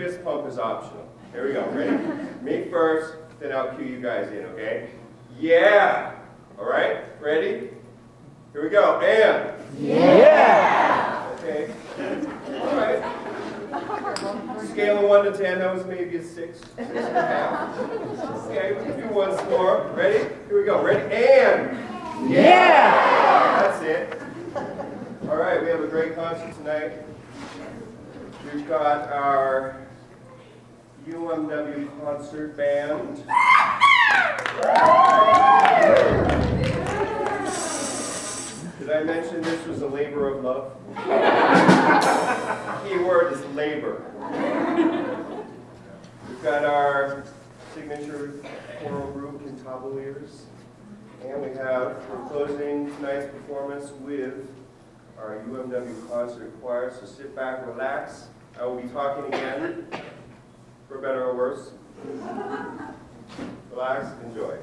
fist pump is optional. Here we go, ready? Me first, then I'll cue you guys in, okay? Yeah! All right, ready? Here we go, and? Yeah! yeah. Okay, all right. Scale of one to ten, that was maybe a six, six and a half. Okay, we can do one more. Ready? Here we go, ready, and? Yeah! yeah. That's it. All right, we have a great concert tonight. We've got our UMW Concert Band. Did I mention this was a labor of love? Key word is labor. We've got our signature choral group Cantabileers. And we have, we're closing tonight's performance with our UMW concert choir, so sit back, relax. I will be talking again for better or worse. Relax, enjoy.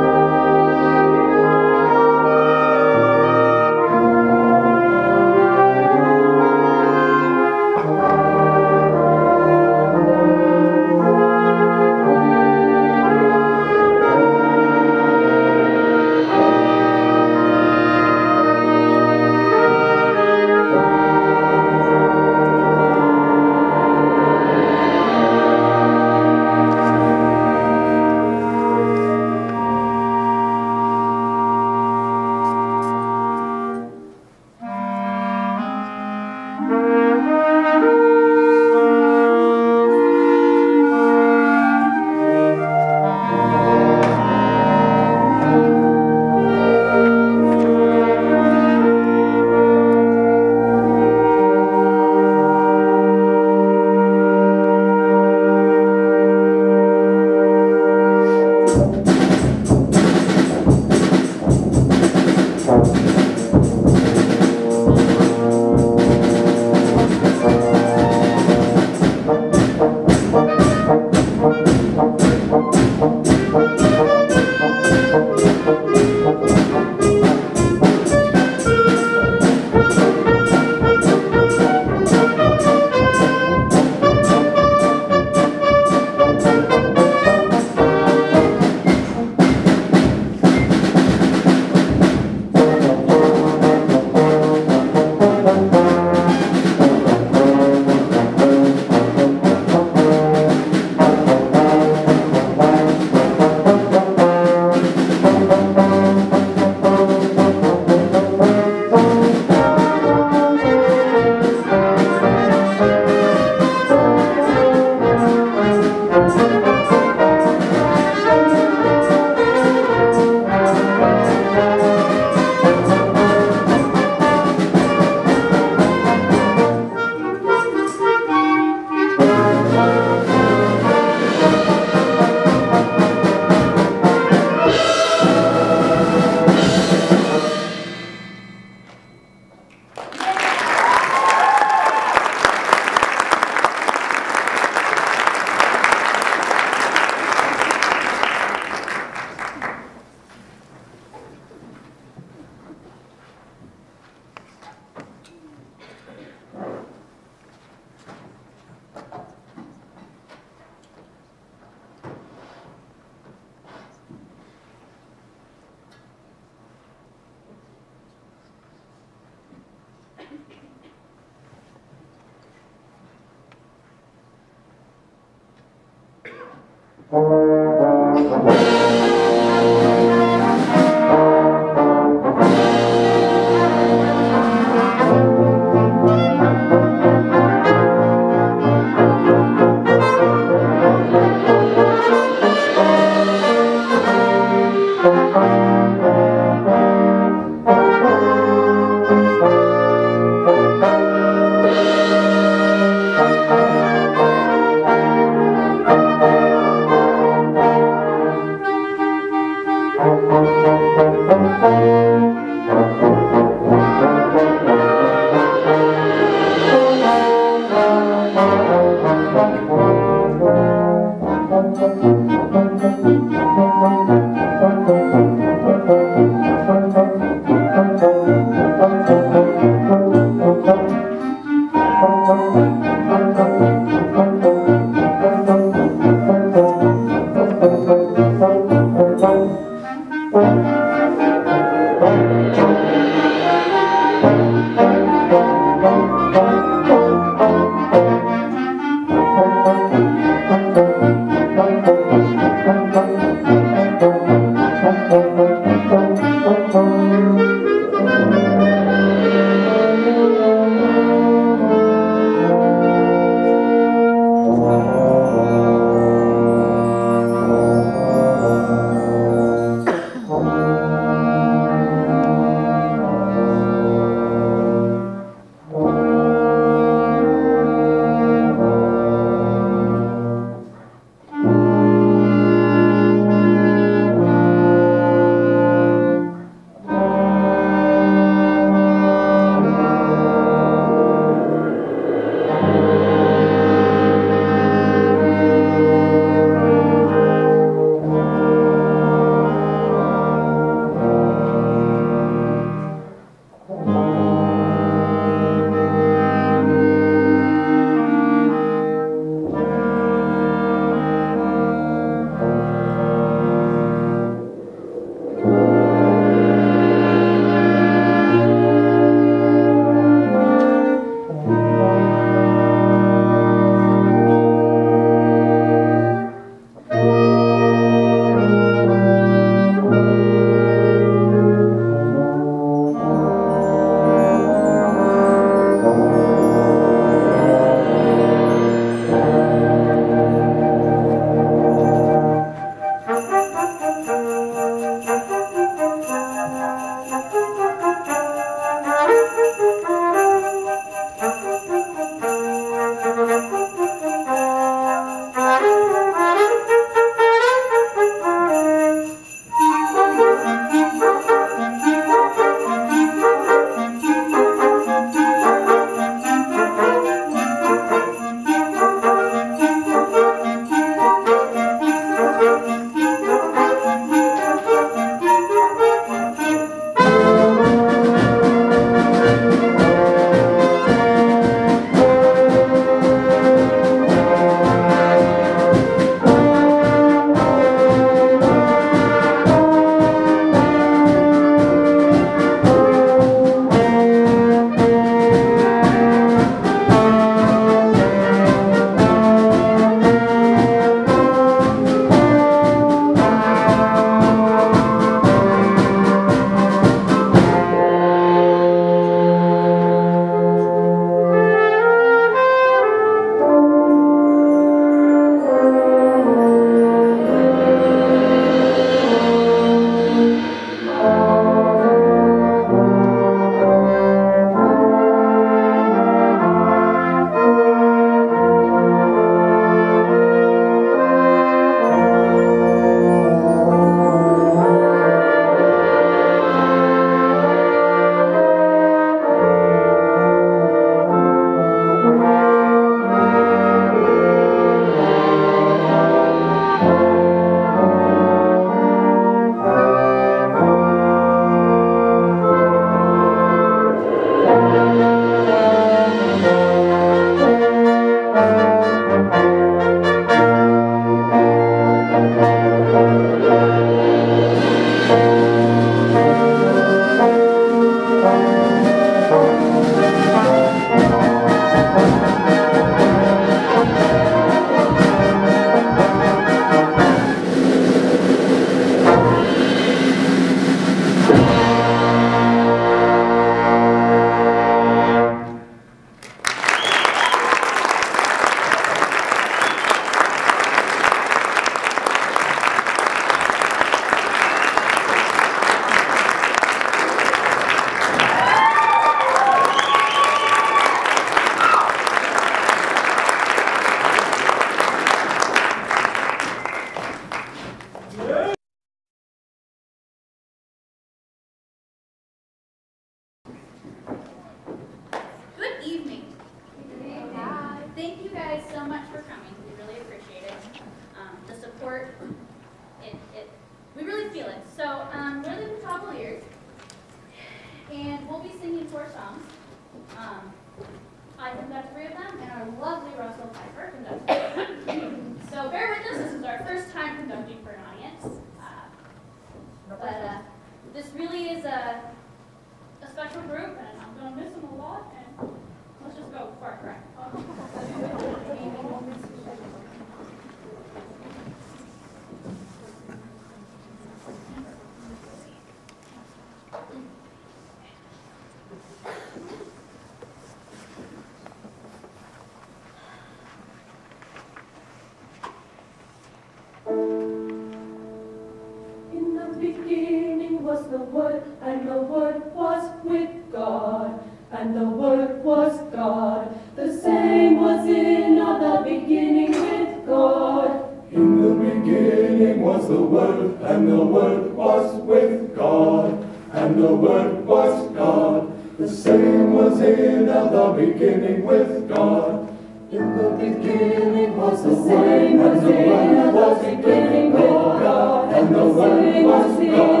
the Word, and the Word was with God, and the Word was God. The same was in the beginning with God. In the beginning was the Word, and the Word was with God, and the Word was God. The same was in the beginning with God. In the beginning was the same, and the Word was beginning with God, and the Word was God.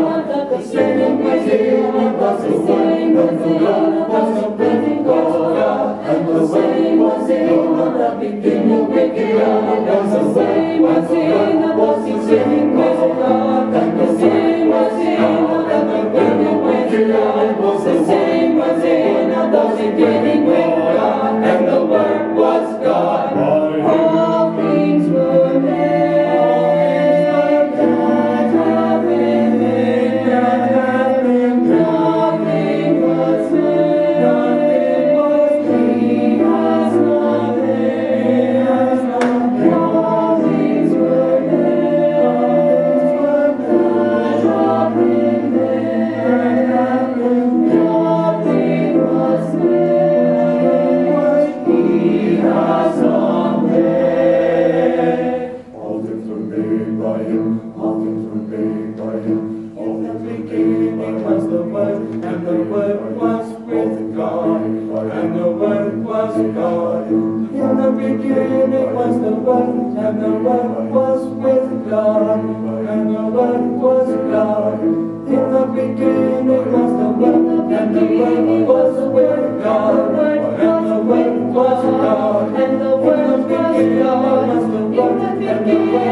sabe que morrer. word, and the word was with God, and the word was God. In the beginning was the word, and the word was with God, and the word was God. In the beginning was the word, and the word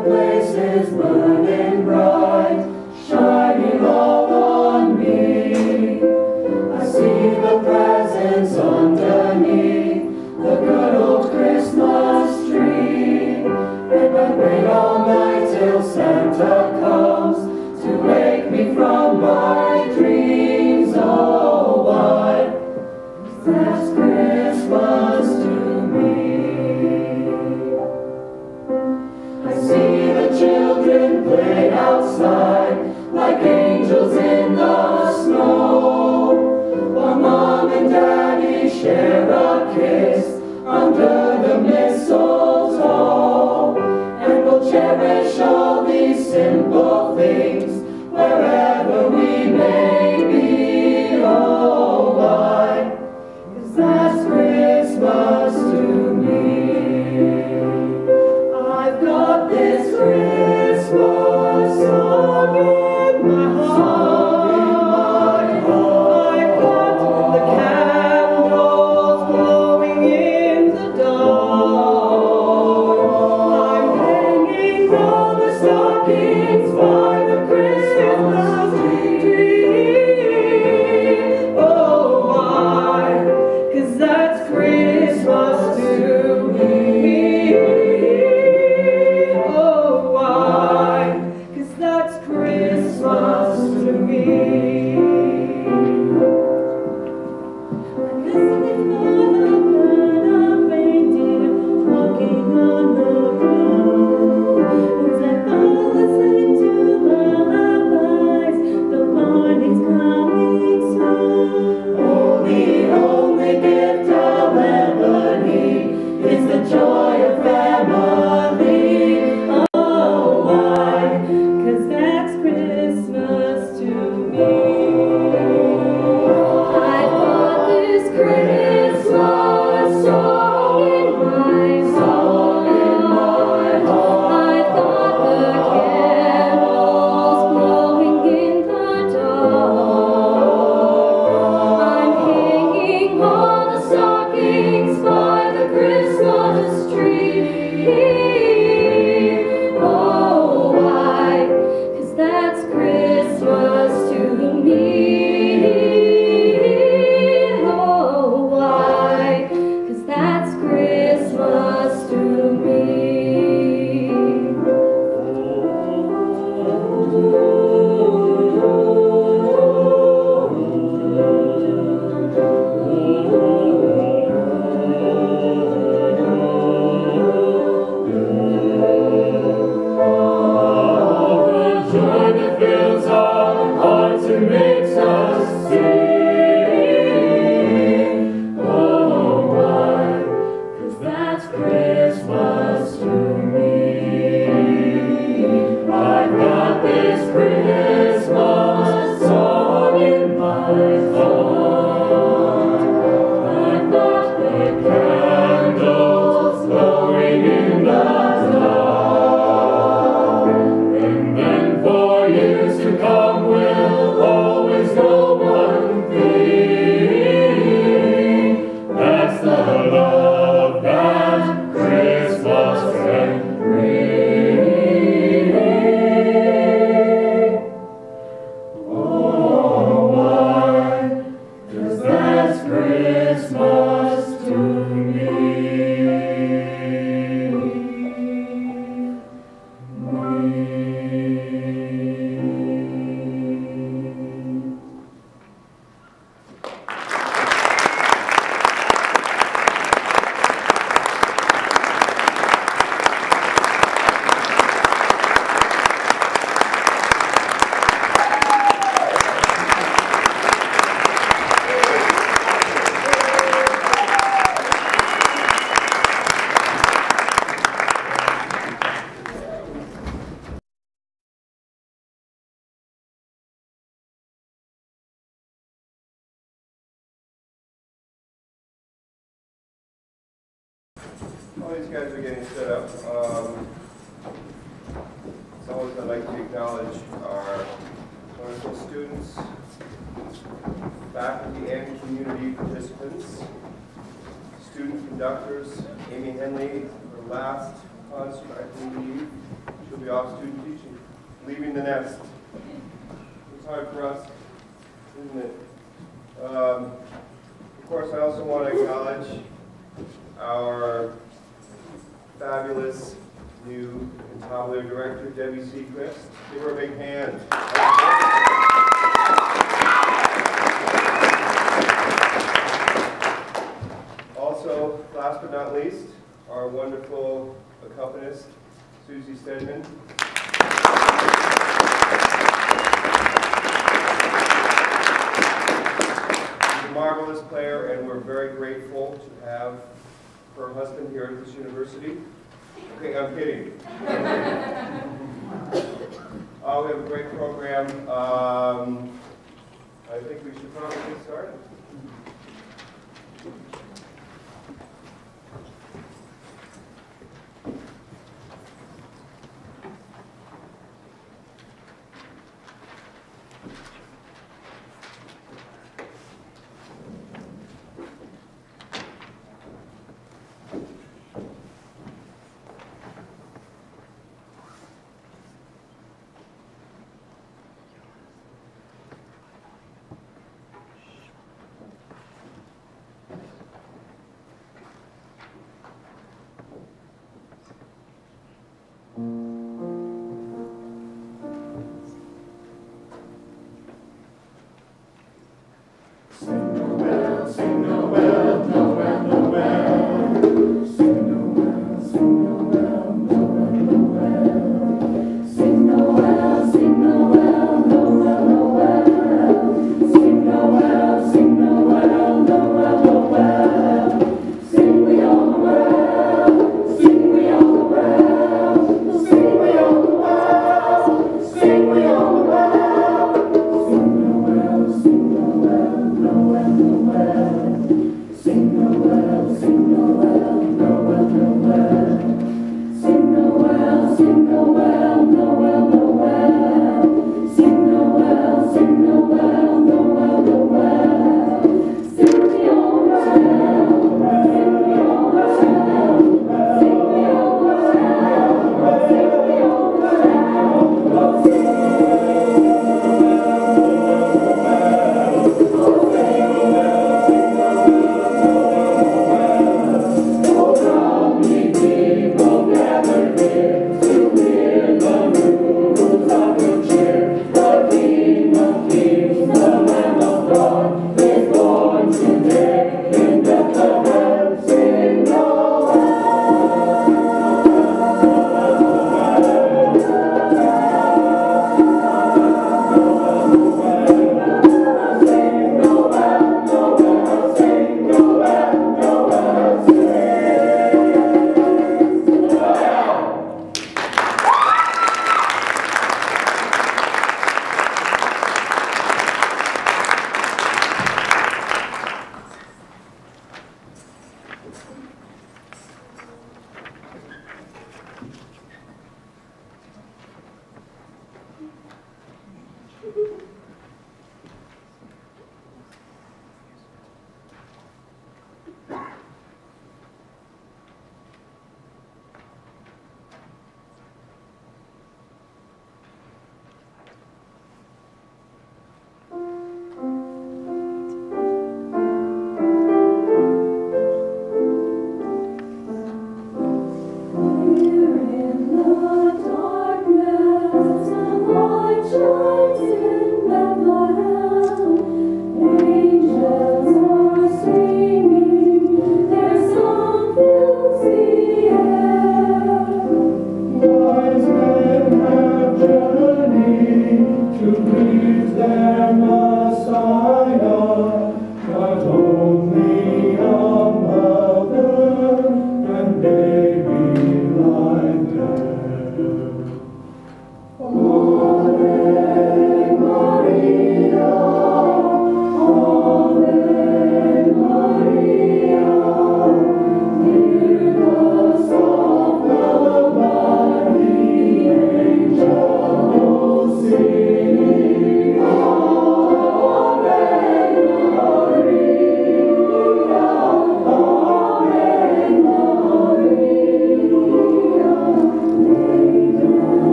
fireplace is burning bright, fabulous new Tableau director, Debbie Seacrest. Give her a big hand. Also, last but not least, our wonderful accompanist, Susie Steadman. She's a marvelous player, and we're very grateful to have here at this university. Okay, I'm kidding. Uh, we have a great program. Um, I think we should probably get started.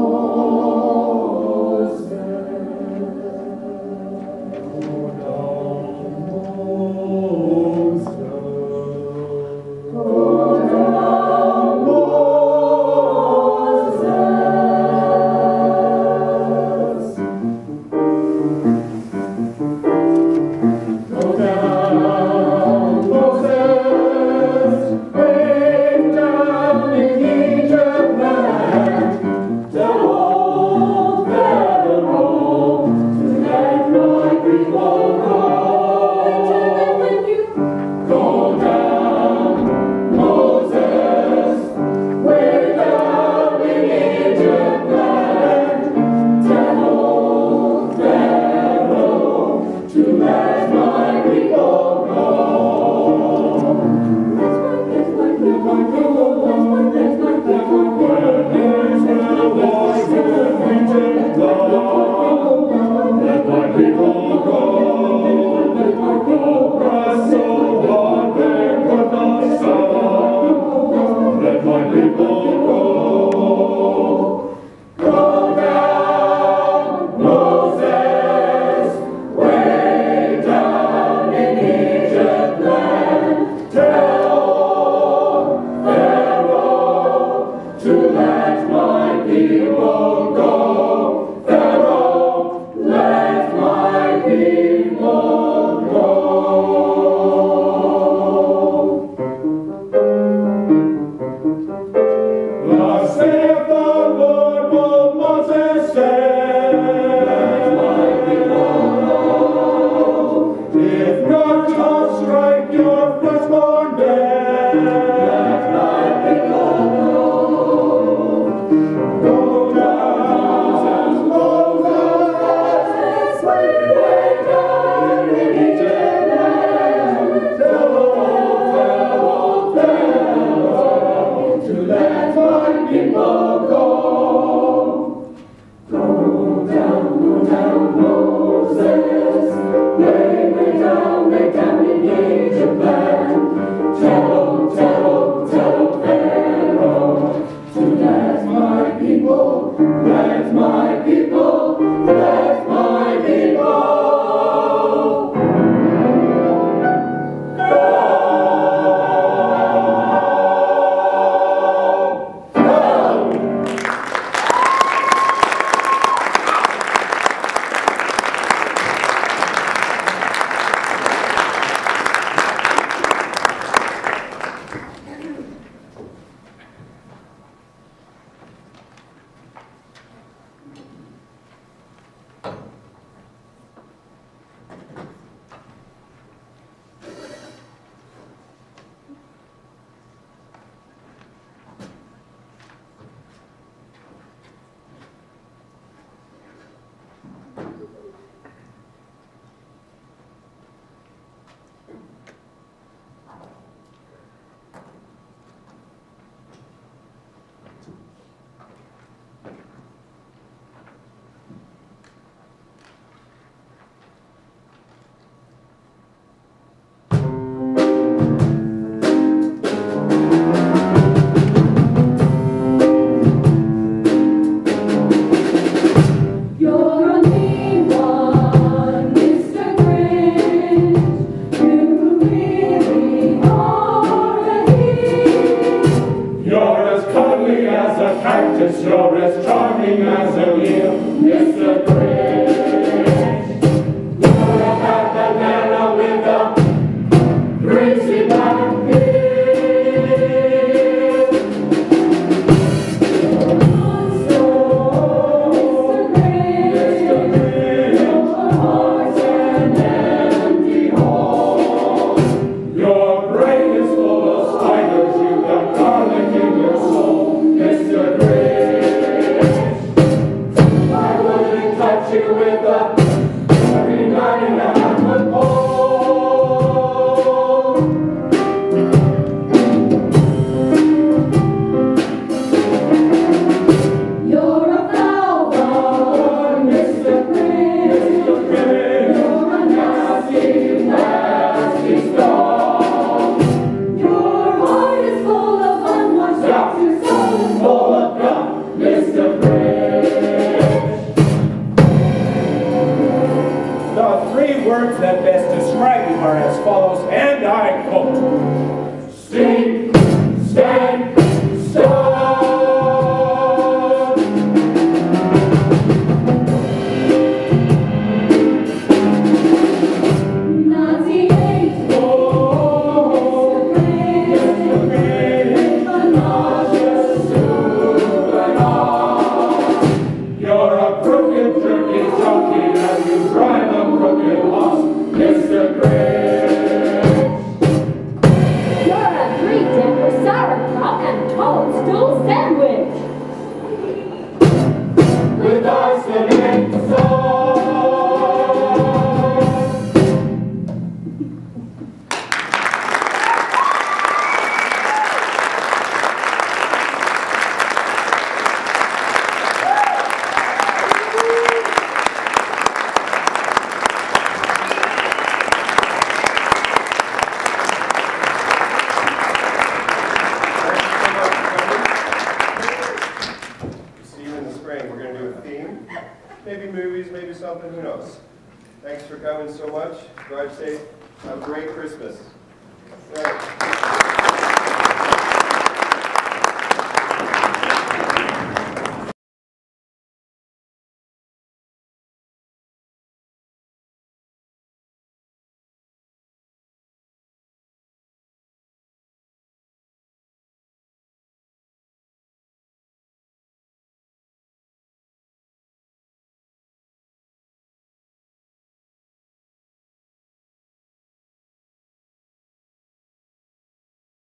all.